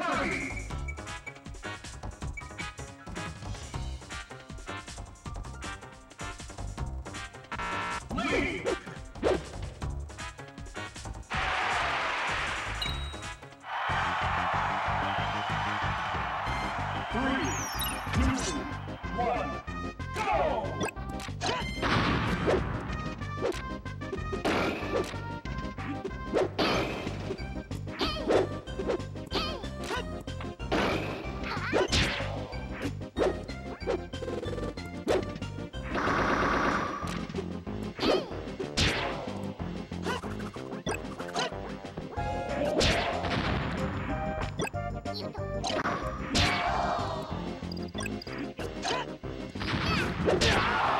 Kirby! Lee! Yeah!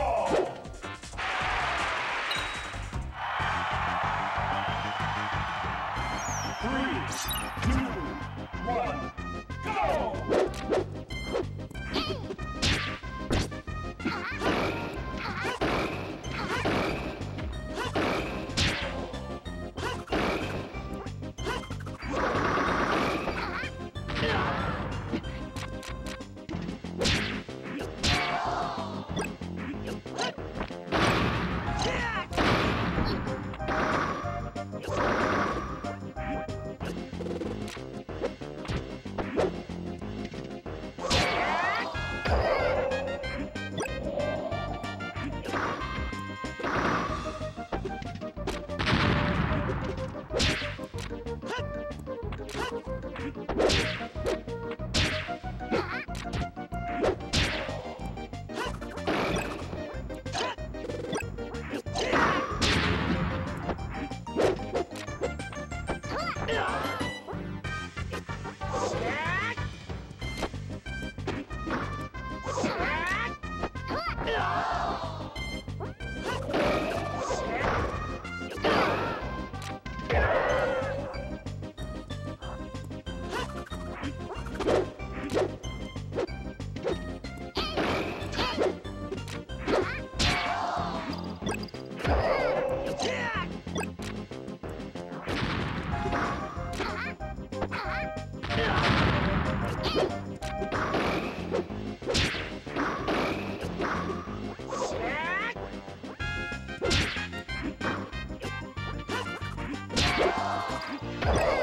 two, two. you. Bye.